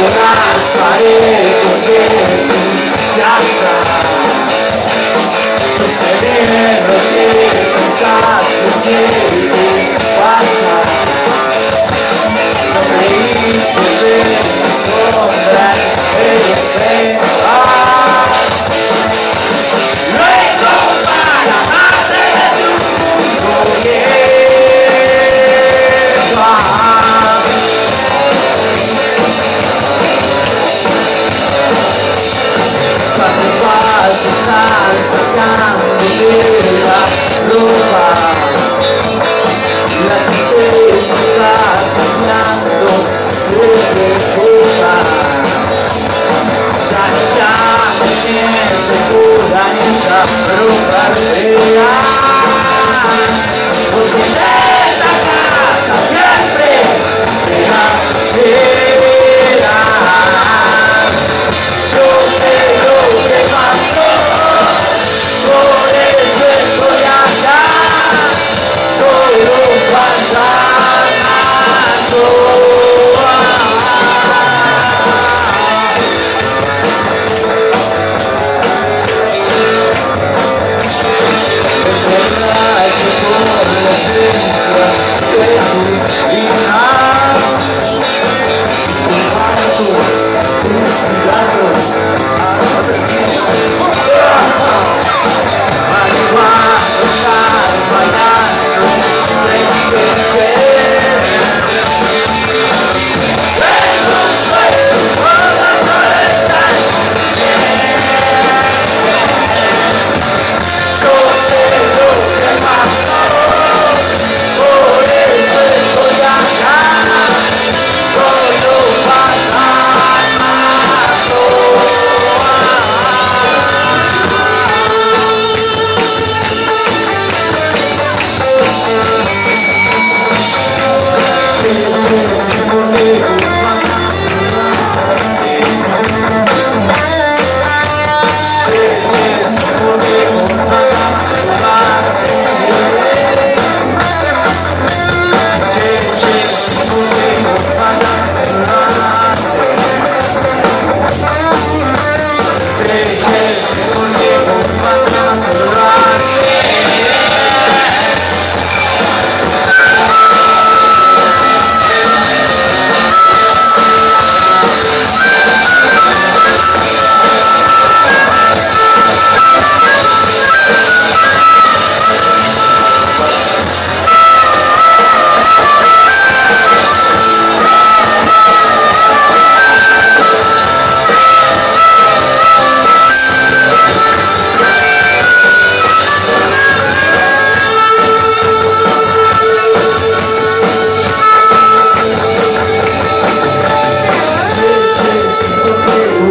Morar nas paredes. Oh.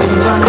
건